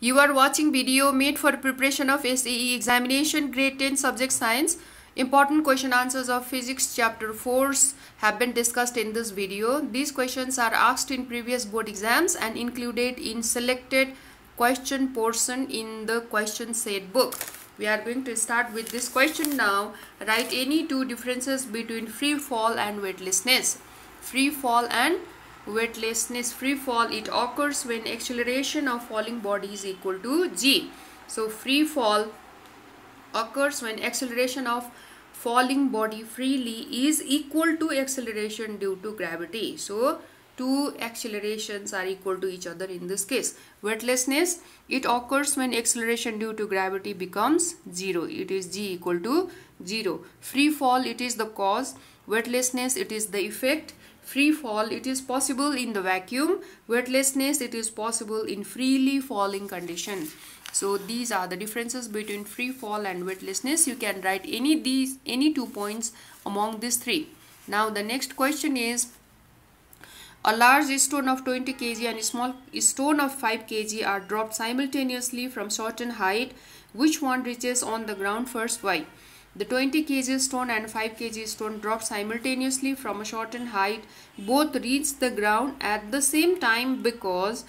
You are watching video made for preparation of SEE examination grade 10 subject science. Important question answers of physics chapter 4 have been discussed in this video. These questions are asked in previous board exams and included in selected question portion in the question set book. We are going to start with this question now. Write any two differences between free fall and weightlessness. Free fall and weightlessness free fall it occurs when acceleration of falling body is equal to g. So free fall occurs when acceleration of falling body freely is equal to acceleration due to gravity. So two accelerations are equal to each other in this case. Weightlessness it occurs when acceleration due to gravity becomes zero. It is g equal to zero. Free fall it is the cause. Weightlessness it is the effect free fall it is possible in the vacuum. Weightlessness it is possible in freely falling condition. So these are the differences between free fall and weightlessness. You can write any these any two points among these three. Now the next question is a large stone of 20 kg and a small stone of 5 kg are dropped simultaneously from certain height. Which one reaches on the ground first? Why the 20 kg stone and 5 kg stone drop simultaneously from a certain height. Both reach the ground at the same time because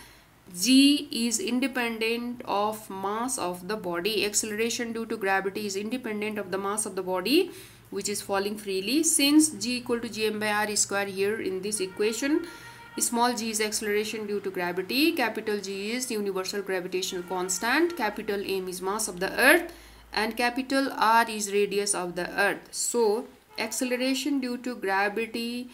g is independent of mass of the body. Acceleration due to gravity is independent of the mass of the body which is falling freely. Since g equal to gm by r square here in this equation, small g is acceleration due to gravity, capital G is universal gravitational constant, capital M is mass of the earth and capital R is radius of the earth. So acceleration due to gravity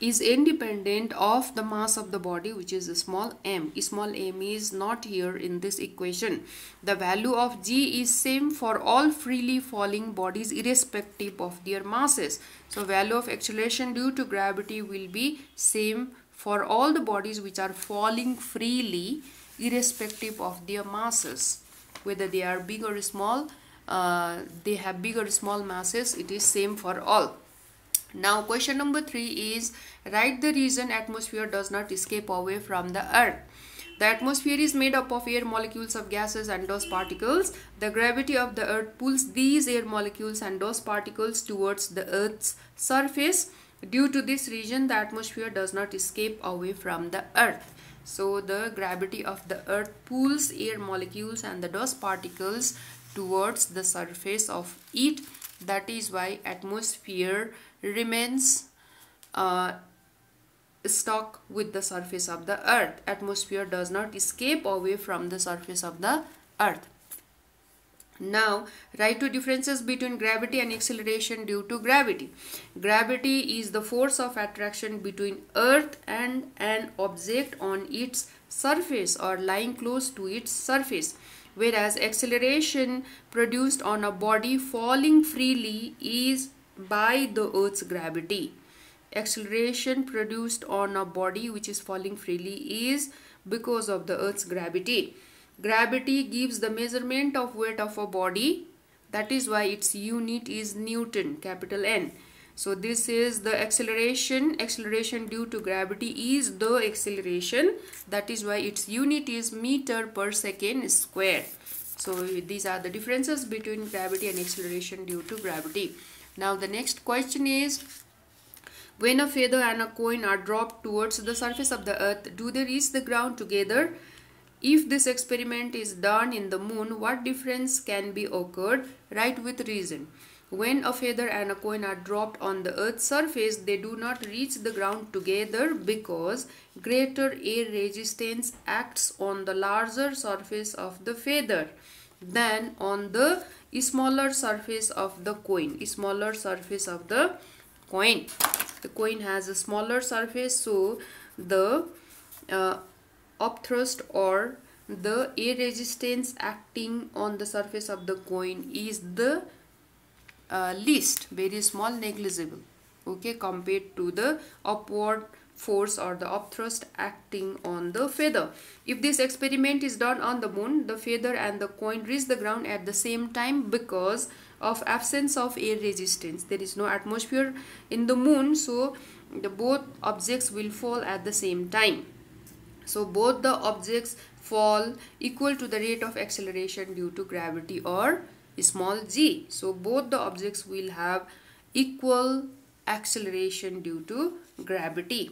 is independent of the mass of the body which is a small m. Small m is not here in this equation. The value of g is same for all freely falling bodies irrespective of their masses. So value of acceleration due to gravity will be same for all the bodies which are falling freely irrespective of their masses whether they are big or small uh, they have big or small masses it is same for all now question number three is write the reason atmosphere does not escape away from the earth the atmosphere is made up of air molecules of gases and dust particles. The gravity of the earth pulls these air molecules and dust particles towards the earth's surface. Due to this reason, the atmosphere does not escape away from the earth. So the gravity of the earth pulls air molecules and the dust particles towards the surface of it. That is why atmosphere remains uh, stuck with the surface of the earth. Atmosphere does not escape away from the surface of the earth. Now, write two differences between gravity and acceleration due to gravity. Gravity is the force of attraction between earth and an object on its surface or lying close to its surface. Whereas acceleration produced on a body falling freely is by the earth's gravity. Acceleration produced on a body which is falling freely is because of the earth's gravity. Gravity gives the measurement of weight of a body. That is why its unit is Newton, capital N. So this is the acceleration. Acceleration due to gravity is the acceleration. That is why its unit is meter per second square. So these are the differences between gravity and acceleration due to gravity. Now the next question is when a feather and a coin are dropped towards the surface of the earth, do they reach the ground together? If this experiment is done in the moon, what difference can be occurred? Write with reason. When a feather and a coin are dropped on the earth's surface, they do not reach the ground together because greater air resistance acts on the larger surface of the feather than on the smaller surface of the coin. Smaller surface of the coin. The coin has a smaller surface so the uh, upthrust or the air resistance acting on the surface of the coin is the uh, least very small negligible okay compared to the upward force or the upthrust acting on the feather. If this experiment is done on the moon the feather and the coin reach the ground at the same time because of absence of air resistance. There is no atmosphere in the moon so the both objects will fall at the same time so both the objects fall equal to the rate of acceleration due to gravity or small g. So both the objects will have equal acceleration due to gravity.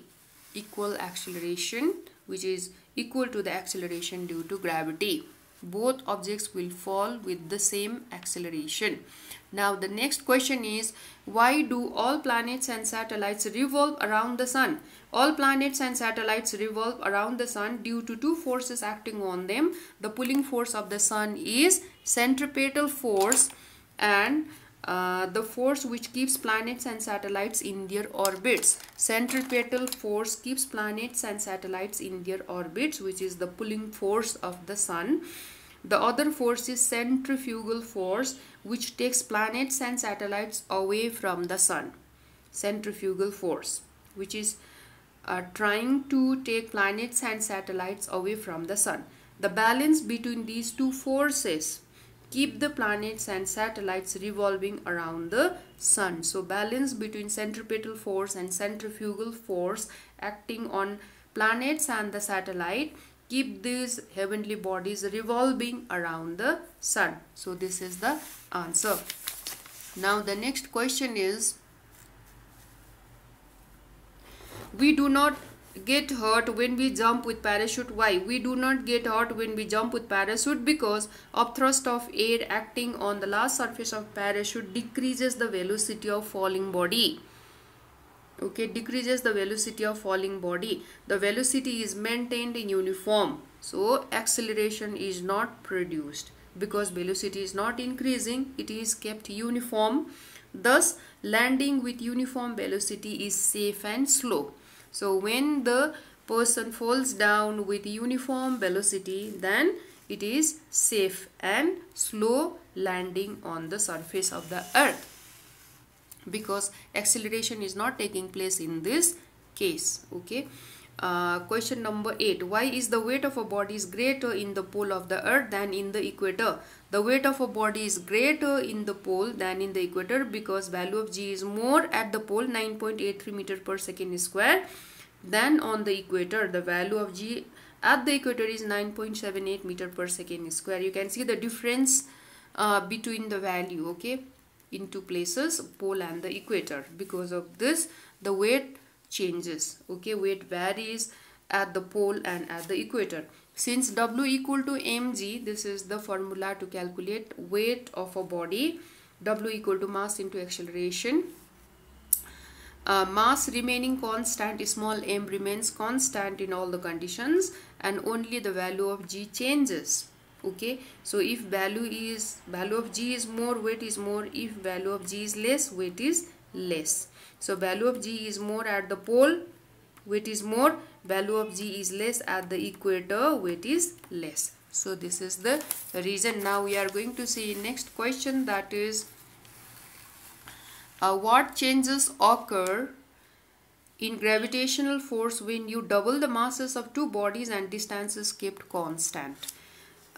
Equal acceleration which is equal to the acceleration due to gravity. Both objects will fall with the same acceleration. Now the next question is why do all planets and satellites revolve around the sun all planets and satellites revolve around the sun due to two forces acting on them the pulling force of the sun is centripetal force and uh, the force which keeps planets and satellites in their orbits. Centripetal force keeps planets and satellites in their orbits which is the pulling force of the sun. The other force is centrifugal force which takes planets and satellites away from the sun. Centrifugal force which is uh, trying to take planets and satellites away from the sun. The balance between these two forces keep the planets and satellites revolving around the sun. So balance between centripetal force and centrifugal force acting on planets and the satellite keep these heavenly bodies revolving around the sun. So this is the answer. Now the next question is we do not get hurt when we jump with parachute. Why? We do not get hurt when we jump with parachute because upthrust of air acting on the last surface of parachute decreases the velocity of falling body. Okay decreases the velocity of falling body. The velocity is maintained in uniform. So acceleration is not produced because velocity is not increasing. It is kept uniform. Thus landing with uniform velocity is safe and slow so when the person falls down with uniform velocity then it is safe and slow landing on the surface of the earth. Because acceleration is not taking place in this case okay uh, question number 8 why is the weight of a body is greater in the pole of the earth than in the equator? The weight of a body is greater in the pole than in the equator because value of g is more at the pole 9.83 meter per second square than on the equator. The value of g at the equator is 9.78 meter per second square. You can see the difference uh, between the value okay in two places pole and the equator. Because of this the weight changes okay weight varies at the pole and at the equator. Since w equal to mg this is the formula to calculate weight of a body. W equal to mass into acceleration. Uh, mass remaining constant small m remains constant in all the conditions and only the value of g changes okay. So if value is value of g is more weight is more. If value of g is less weight is less so value of g is more at the pole weight is more value of g is less at the equator weight is less. So this is the reason. Now we are going to see next question that is uh, what changes occur in gravitational force when you double the masses of two bodies and distances kept constant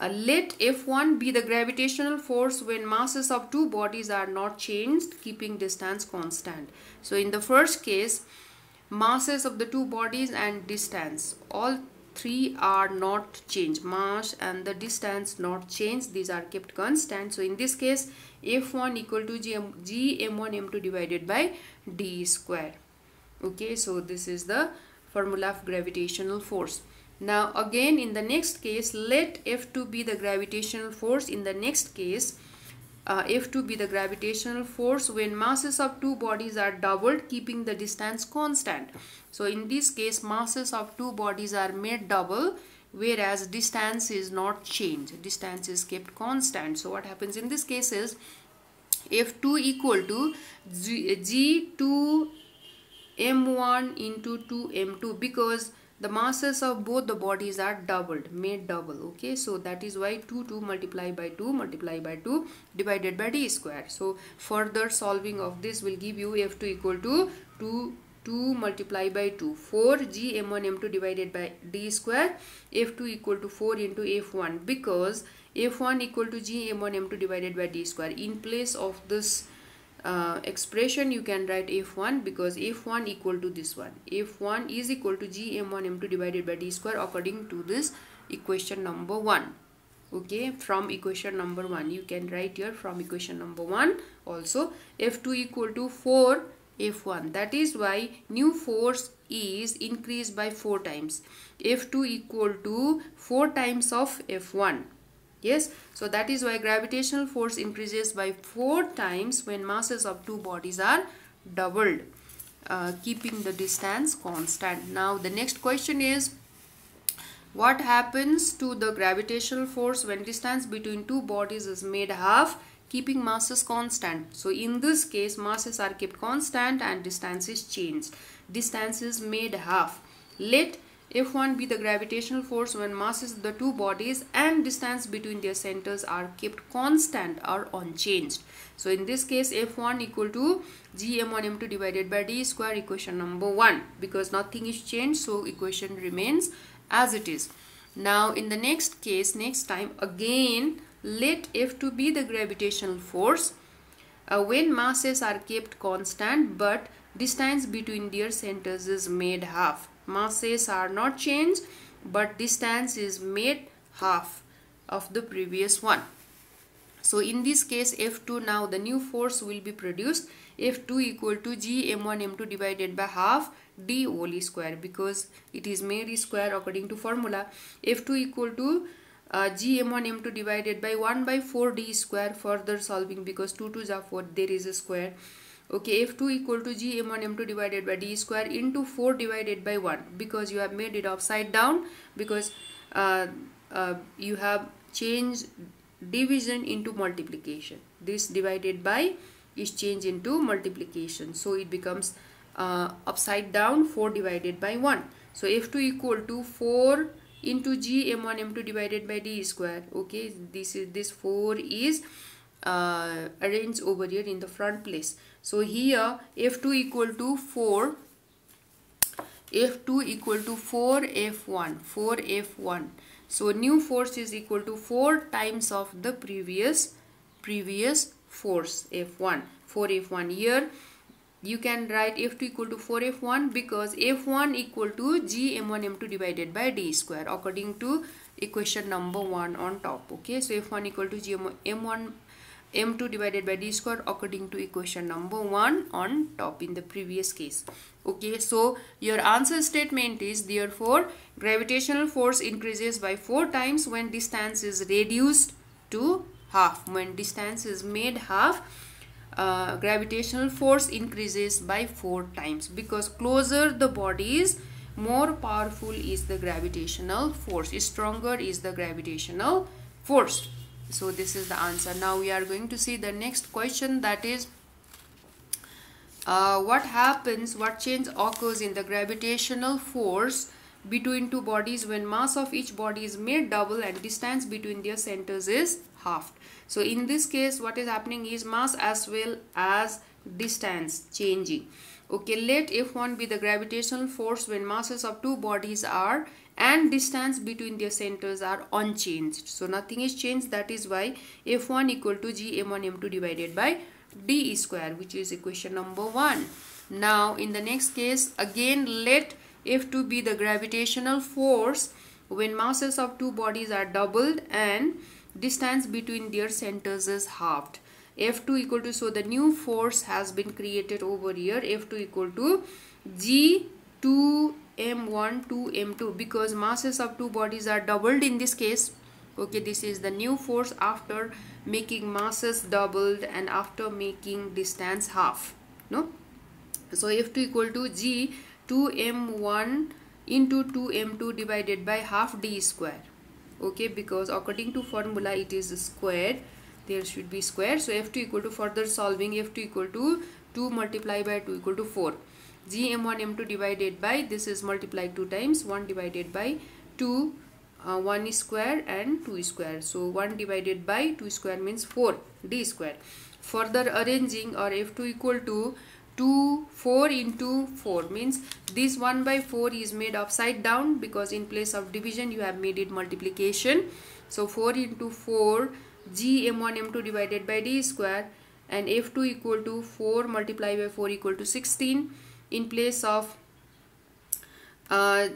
let F1 be the gravitational force when masses of two bodies are not changed, keeping distance constant. So in the first case, masses of the two bodies and distance, all three are not changed. Mass and the distance not changed. These are kept constant. So in this case, F1 equal to GM, Gm1 m2 divided by d square. Okay, so this is the formula of gravitational force. Now again in the next case let F2 be the gravitational force in the next case uh, F2 be the gravitational force when masses of two bodies are doubled keeping the distance constant. So in this case masses of two bodies are made double whereas distance is not changed. Distance is kept constant. So what happens in this case is F2 equal to G, G2 M1 into 2 M2 because the masses of both the bodies are doubled made double okay? So that is why 2 2 multiply by 2 multiply by 2 divided by d square. So further solving of this will give you f2 equal to 2 2 multiply by 2 4 g m1 m2 divided by d square f2 equal to 4 into f1 because f1 equal to g m1 m2 divided by d square. In place of this uh, expression you can write f1 because f1 equal to this one. F1 is equal to g m1 m2 divided by d square according to this equation number 1 okay from equation number 1 you can write here from equation number 1 also. F2 equal to 4 f1 that is why new force is increased by 4 times. F2 equal to 4 times of f1 yes? So that is why gravitational force increases by 4 times when masses of two bodies are doubled uh, keeping the distance constant. Now the next question is what happens to the gravitational force when distance between two bodies is made half keeping masses constant? So in this case masses are kept constant and distance is changed. Distance is made half. Let F1 be the gravitational force when masses of the two bodies and distance between their centers are kept constant or unchanged. So in this case F1 equal to gm1 m2 divided by d square equation number 1 because nothing is changed so equation remains as it is. Now in the next case next time again let F2 be the gravitational force uh, when masses are kept constant but distance between their centers is made half. Masses are not changed but distance is made half of the previous one. So in this case f2 now the new force will be produced. F2 equal to g m1 m2 divided by half d whole square because it is made square according to formula. F2 equal to uh, g m1 m2 divided by 1 by 4 d square further solving because 2 2 are 4 there is a square okay f2 equal to g m1 m2 divided by d square into 4 divided by 1 because you have made it upside down because uh, uh, you have changed division into multiplication. This divided by is changed into multiplication. So it becomes uh, upside down 4 divided by 1 so f2 equal to 4 into g m1 m2 divided by d square. Okay this is this 4 is uh, arranged over here in the front place so here F2 equal to 4 F2 equal to 4 F1 4 F1 so new force is equal to 4 times of the previous previous force F1 4 F1 here you can write F2 equal to 4 F1 because F1 equal to G M1 M2 divided by D square according to equation number 1 on top. Okay? So F1 equal to G M1 m2 divided by d square according to equation number 1 on top in the previous case. Okay so your answer statement is therefore gravitational force increases by 4 times when distance is reduced to half. When distance is made half uh, gravitational force increases by 4 times. Because closer the body is more powerful is the gravitational force. Stronger is the gravitational force so this is the answer. Now we are going to see the next question that is uh, what happens what change occurs in the gravitational force between two bodies when mass of each body is made double and distance between their centers is halved? So in this case what is happening is mass as well as distance changing okay let f1 be the gravitational force when masses of two bodies are and distance between their centers are unchanged. So nothing is changed. That is why f1 equal to g m1 m2 divided by d square which is equation number 1 now in the next case again let f2 be the gravitational force when masses of two bodies are doubled and distance between their centers is halved f2 equal to so the new force has been created over here f2 equal to g2 m1 to m2 because masses of two bodies are doubled in this case. Okay this is the new force after making masses doubled and after making distance half no? So f2 equal to g 2m1 into 2m2 divided by half d square. Okay because according to formula it is squared there should be square. So f2 equal to further solving f2 equal to 2 multiplied by 2 equal to 4 gm1 m2 divided by this is multiplied two times 1 divided by 2 uh, 1 square and 2 square. So 1 divided by 2 square means 4 d square. Further arranging or f2 equal to 2 4 into 4 means this 1 by 4 is made upside down because in place of division you have made it multiplication. So 4 into 4 g m1 m2 divided by d square and F2 equal to 4 multiplied by 4 equal to 16 in place of uh,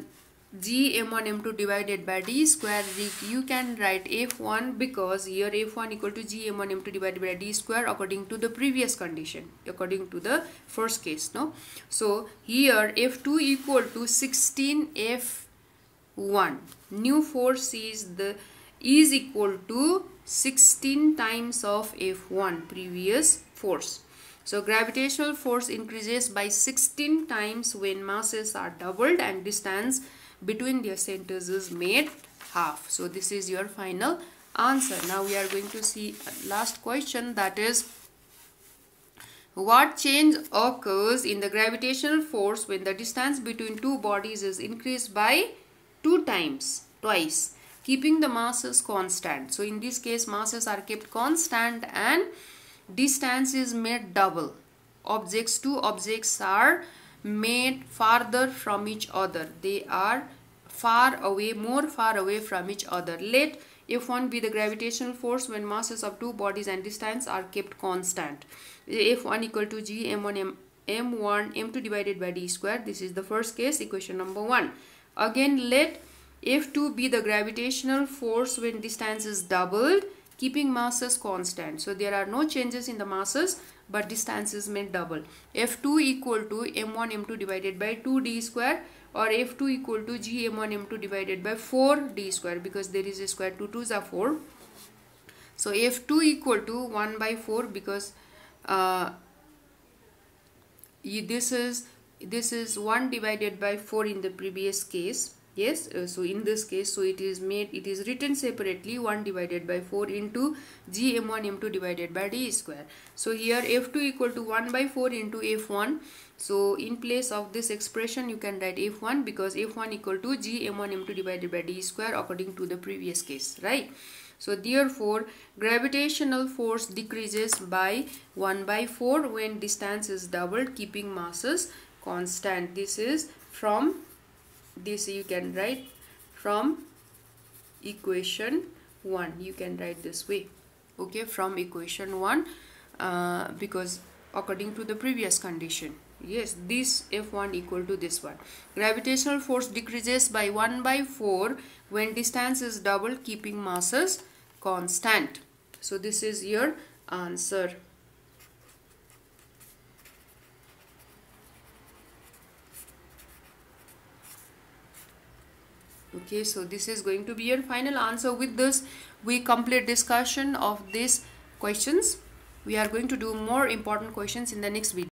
g m1 m2 divided by d square. You can write f1 because here f1 equal to g m1 m2 divided by d square according to the previous condition according to the first case no? So here f2 equal to 16 f1 new force is the is equal to 16 times of f1 previous force so gravitational force increases by 16 times when masses are doubled and distance between their centers is made half. So this is your final answer. Now we are going to see last question that is what change occurs in the gravitational force when the distance between two bodies is increased by two times, twice, keeping the masses constant. So in this case masses are kept constant and distance is made double. Objects, two objects are made farther from each other. They are far away more far away from each other. Let f1 be the gravitational force when masses of two bodies and distance are kept constant. F1 equal to g m1 m m1 m2 divided by d square. This is the first case equation number one. Again let f2 be the gravitational force when distance is doubled keeping masses constant. So there are no changes in the masses but distance is made double. F2 equal to m1 m2 divided by 2d square or f2 equal to g m1 m2 divided by 4d square because there is a square 2 2s are 4 so f2 equal to 1 by 4 because uh, this is this is 1 divided by 4 in the previous case yes uh, so in this case so it is made it is written separately 1 divided by 4 into g m1 m2 divided by d square. So here f2 equal to 1 by 4 into f1 so in place of this expression you can write f1 because f1 equal to g m1 m2 divided by d square according to the previous case right? So therefore gravitational force decreases by 1 by 4 when distance is doubled keeping masses constant. This is from this you can write from equation 1 you can write this way okay from equation 1 uh, because according to the previous condition. Yes this f1 equal to this one. Gravitational force decreases by 1 by 4 when distance is double keeping masses constant. So this is your answer okay so this is going to be your final answer. With this we complete discussion of these questions. We are going to do more important questions in the next video